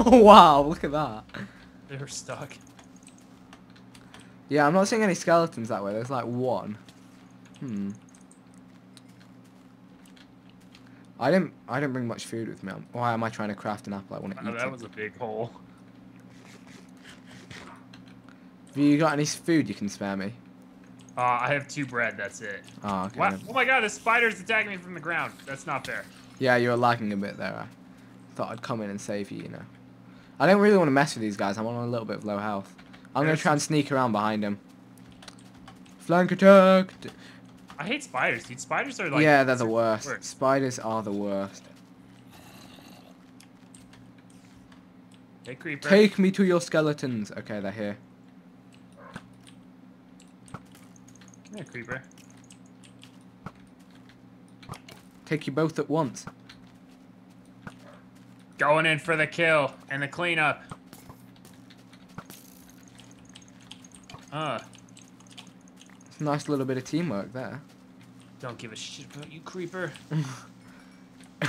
Wow, look at that. They were stuck. Yeah, I'm not seeing any skeletons that way. There's like one. Hmm. I didn't. I didn't bring much food with me. Why am I trying to craft an apple? I want to Oh, eat that it. was a big hole. Have you got any food you can spare me? Uh, I have two bread. That's it. Oh, okay. What? Oh my god, the spider's attacking me from the ground. That's not fair. Yeah, you were lagging a bit there. I thought I'd come in and save you. You know. I don't really want to mess with these guys. I'm on a little bit of low health. I'm gonna try and sneak around behind him. Flank attack. I hate spiders, dude. Spiders are like. yeah, they're the worst. worst. Spiders are the worst. Hey, creeper. Take me to your skeletons. Okay, they're here. Come here, creeper. Take you both at once. Going in for the kill and the cleanup. Uh, It's a nice little bit of teamwork there. don't give a shit about you, creeper.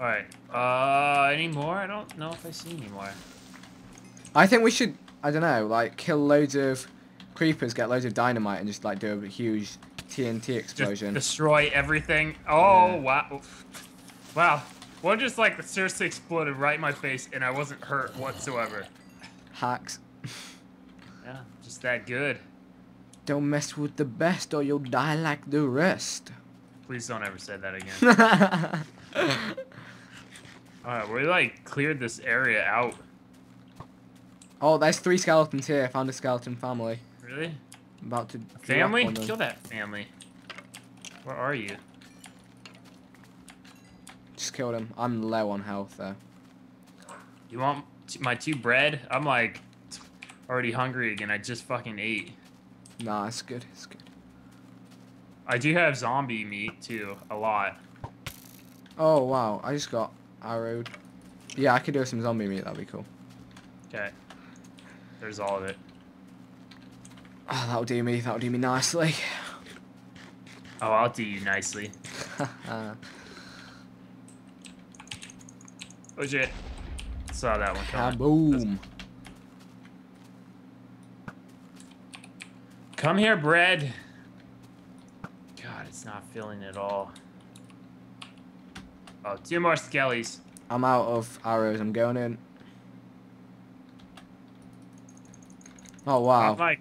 Alright. Uh, any more? I don't know if I see any more. I think we should, I don't know, like kill loads of creepers, get loads of dynamite, and just like do a huge TNT Just explosion. destroy everything. Oh, Yeah. wow. Wow. One just like seriously exploded right in my face and I wasn't hurt whatsoever. Hacks. Yeah, just that good. Don't mess with the best, or you'll die like the rest. Please don't ever say that again. Alright, we like cleared this area out. oh, there's three skeletons here. I found a skeleton family. Really? I'm about to. Family? Kill that family. Where are you? Just killed him. I'm low on health though. You want my two bread? I'm like already hungry again. I just fucking ate. Nah, it's good. It's good. I do have zombie meat too, a lot. Oh wow, I just got arrowed. Yeah, I could do some zombie meat. That'd be cool. Okay. There's all of it. Oh, that'll do me. That'll do me nicely. Oh, I'll do you nicely. uh, Oh shit. Saw that one coming. kaboom. Come here, bread. God, it's not filling at all. Oh, two more skellies. I'm out of arrows. I'm going in. Oh wow. I'm like,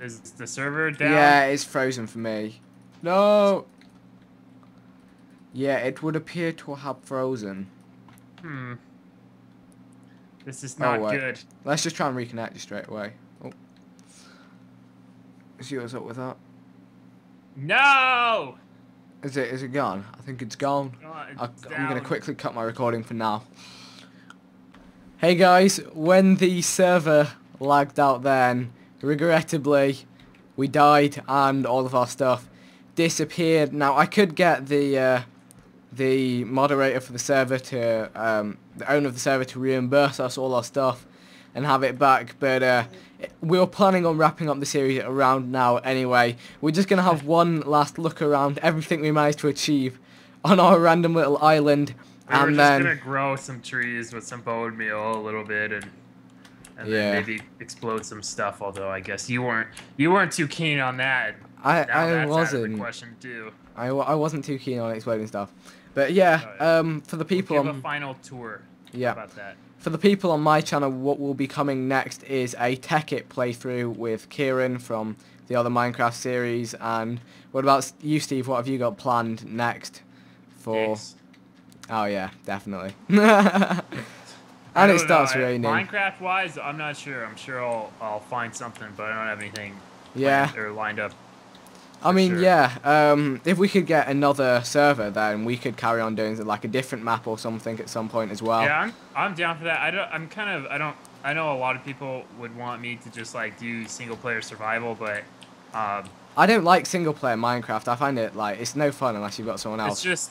is the server down? Yeah, it's frozen for me. No. Yeah, it would appear to have frozen. Hmm. This is Oh, not wait. good. Let's just try and reconnect you straight away. Oh. See what's up with that. No! Is it is it gone? I think it's gone. Oh, I, it's I'm gonna quickly cut my recording for now. Hey guys, when the server lagged out then, regrettably, we died and all of our stuff disappeared. Now I could get the uh, the moderator for the server to um, the owner of the server to reimburse us all our stuff and have it back, but uh, we were planning on wrapping up the series around now anyway. We're just gonna have one last look around everything we managed to achieve on our random little island, We were and just then gonna grow some trees with some bone meal a little bit and and Yeah. then maybe explode some stuff. Although I guess you weren't you weren't too keen on that. I Now I that's out of the wasn't question too. I, I wasn't too keen on exploding stuff, but yeah, Oh, yeah. um, for the people Give on a final tour. yeah about that? For the people on my channel, what will be coming next is a Tekkit playthrough with Kieran from the other Minecraft series. And what about you, Steve? What have you got planned next? For oh yeah, definitely. And it starts know. raining. Minecraft wise, I'm not sure. I'm sure I'll I'll find something, but I don't have anything Yeah, or lined up. I mean, sure. yeah. Um, if we could get another server, then we could carry on doing like a different map or something at some point as well. Yeah, I'm, I'm down for that. I don't. I'm kind of. I don't. I know a lot of people would want me to just like do single player survival, but um, I don't like single player Minecraft. I find it like it's no fun unless you've got someone else. it's just,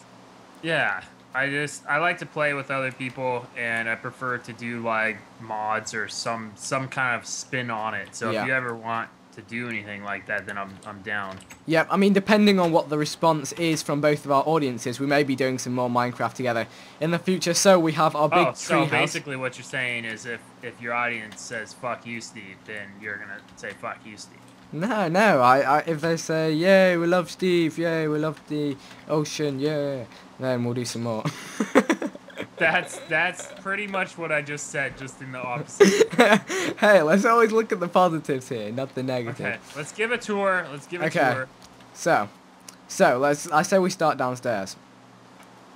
yeah. I just I like to play with other people, and I prefer to do like mods or some some kind of spin on it. So Yeah. if you ever want to do anything like that, then I'm I'm down. Yep, I mean, depending on what the response is from both of our audiences, we may be doing some more Minecraft together in the future. So we have our big oh, so tree house. basically what you're saying is if if your audience says fuck you, Steve, then you're gonna say fuck you, Steve. No, no. I, I, if they say, "Yay, we love Steve," "Yay, we love the ocean," yeah, then we'll do some more. That's that's pretty much what I just said, just in the opposite. hey, let's always look at the positives here, not the negative. Okay, let's give a tour. Let's give a Okay. tour. So, so let's. I say we start downstairs.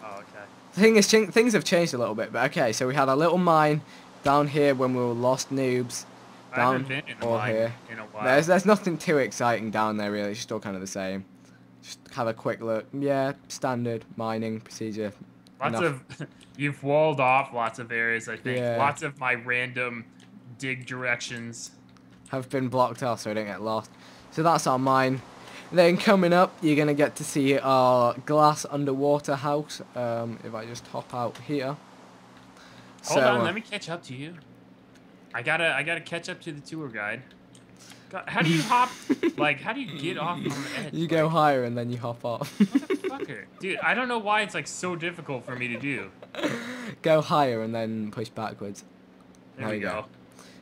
Oh, okay. The thing is, things have changed a little bit, but okay. So we had a little mine down here when we were lost noobs. I haven't Down been in a or here. in a while. There's there's nothing too exciting down there really. It's just all kind of the same. Just have a quick look. Yeah, standard mining procedure. Lots enough. of you've walled off lots of areas. I think Yeah. lots of my random dig directions. have been blocked off so I don't get lost. So that's our mine. Then coming up, you're gonna get to see our glass underwater house. Um, if I just hop out here. Hold so, on, uh, let me catch up to you. I gotta I gotta catch up to the tour guide. God, how do you hop? like, how do you get off on the edge? you go higher and then you hop off. Motherfucker. Dude, I don't know why it's like so difficult for me to do. go higher and then push backwards. There, There we you go. go.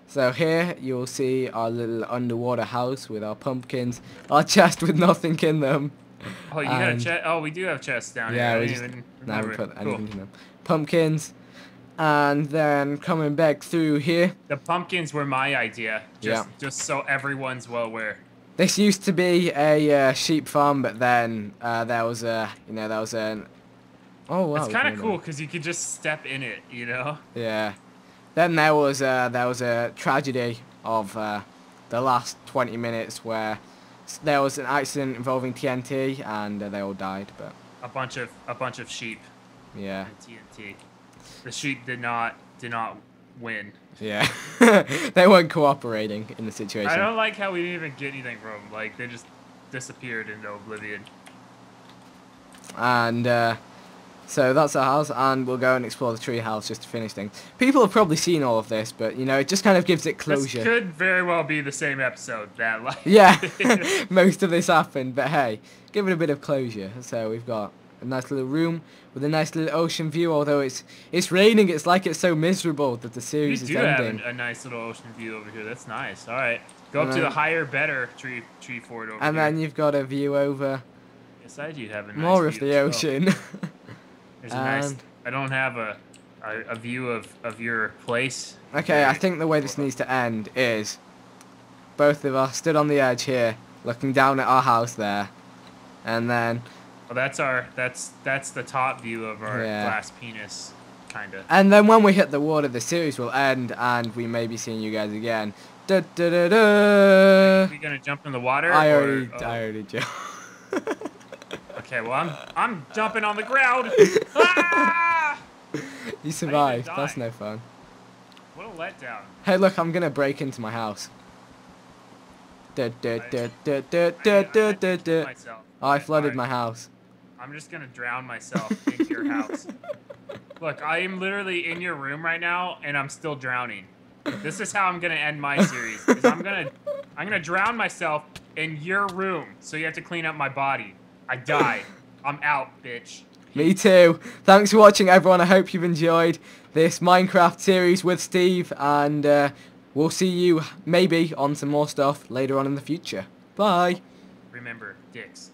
So here you'll see our little underwater house with our pumpkins, our chest with nothing in them. Oh, you got a chest. Oh, we do have chests down Yeah, here. I we just even No, I haven't put Cool. anything in them. Pumpkins, and then coming back through here. The pumpkins were my idea. Just, Yeah. just so everyone's well aware. This used to be a uh, sheep farm, but then uh, there was a, you know, there was an. Oh wow! it's kind of cool because you could just step in it, you know. Yeah. Then there was a, there was a tragedy of uh, the last 20 minutes where there was an accident involving TNT and uh, they all died. But A bunch of a bunch of sheep yeah, TNT. The sheep did not did not win. yeah, they weren't cooperating in the situation. I don't like how we didn't even get anything from them. Like they just disappeared into oblivion. And uh, so that's our house, and we'll go and explore the tree house just to finish things. People have probably seen all of this, but you know, it just kind of gives it This closure. could very well be the same episode that like Yeah, most of this happened, but hey, give it a bit of closure. So we've got a nice little room with a nice little ocean view. Although it's it's raining, it's like it's so miserable that the You series is do have ending. a, a nice little ocean view over here. That's nice. All right, go up And to the higher, better tree tree fort over here. And here. then you've got a view over yes, I do have a nice more of the well. ocean. There's a nice. I don't have a, a a view of of your place. okay, I think the way this needs to end is both of us stood on the edge here, looking down at our house there, and then Well, that's our that's that's the top view of our Yeah. glass penis, kinda. and then when we hit the water, the series will end, and we may be seeing you guys again. Da, da, da, da. we gonna jump in the water? I or- already, oh, I already jumped. Okay, well I'm I'm jumping on the ground. ah! You survived. That's no fun. What a letdown. Hey, look, I'm gonna break into my house. I- I da, da, might da, just da. myself. I Okay, flooded my house. I'm just gonna drown myself into your house. Look, I am literally in your room right now, and I'm still drowning. This is how I'm gonna end my series. Is I'm gonna, I'm gonna drown myself in your room, so you have to clean up my body. I die. I'm out, bitch. Me too. Thanks for watching, everyone. I hope you've enjoyed this Minecraft series with Steve, and uh, we'll see you maybe on some more stuff later on in the future. Bye. Remember, dicks.